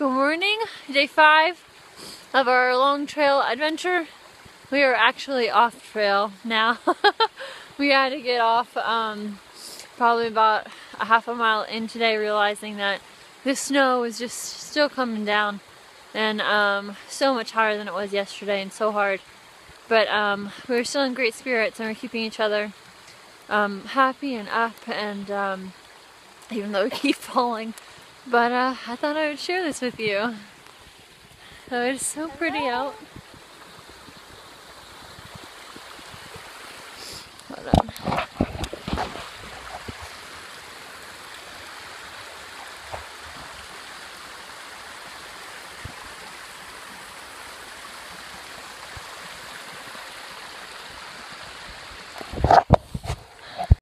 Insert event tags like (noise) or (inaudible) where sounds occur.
Good morning, day five of our long trail adventure. We are actually off trail now. (laughs) we had to get off um, probably about a half a mile in today realizing that the snow is just still coming down and um, so much higher than it was yesterday and so hard. But um, we are still in great spirits and we're keeping each other um, happy and up and um, even though we keep (laughs) falling. But uh, I thought I would share this with you. Oh, it's so Hello. pretty out. Hold on. you